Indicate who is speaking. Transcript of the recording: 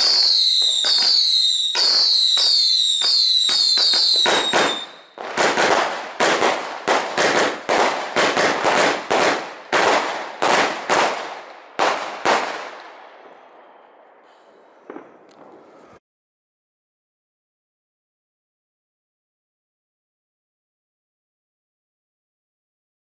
Speaker 1: you